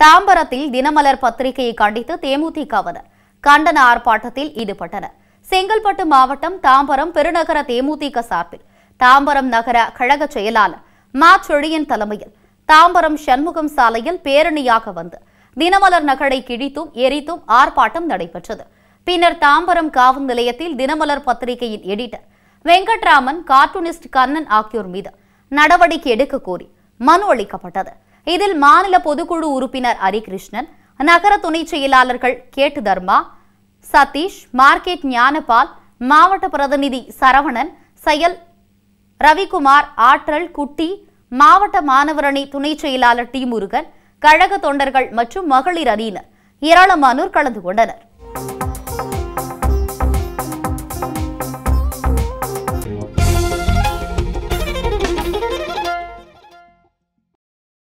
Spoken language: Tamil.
தாம்பரத்தில் தினமலர் பத்திரிகையை கண்டித்து தேமுதிகவினர் கண்டன ஆர்ப்பாட்டத்தில் ஈடுபட்டனர். செங்கல்பட்டு மாவட்டம் தாம்பரம் பெருநகர தேமுதிக சார்பில் தாம்பரம் நகர கழக செயலாளர் மா. செழியன் தலைமையில் தாம்பரம் சண்முகம் சாலையில் பேரணியாக வந்து தினமலர் நகரை கிழித்தும் எரித்தும் ஆர்ப்பாட்டம் நடைபெற்றது. பின்னர் தாம்பரம் காவல் நிலையத்தில் தினமலர் பத்திரிகையின் எடிட்டர் வெங்கட்ராமன் கார்ட்டூனிஸ்ட் கண்ணன் ஆகியோர் மீது நடவடிக்கை எடுக்க கோரி மனு அளிக்கப்பட்டது. இதில் மாநில பொதுக்குழு உறுப்பினர் ஹரிகிருஷ்ணன் நகர துணை செயலாளர்கள் கேட்டு தர்மா சதீஷ் மார்க்கெட் ஞானபால் மாவட்ட பிரதிநிதி சரவணன் செயல் ரவிக்குமார் ஆற்றல் குட்டி மாவட்ட மாணவரணி துணை செயலாளர் டி முருகன் கழக தொண்டர்கள் மற்றும் மகளிர் அணியினர். ஏராளமானோர் கலந்து கொண்டனர்.